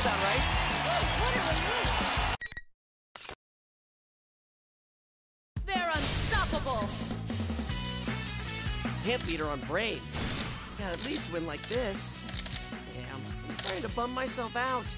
about right. They're unstoppable! Can't beat her on braids. Yeah, at least win like this. Damn, I'm starting to bum myself out.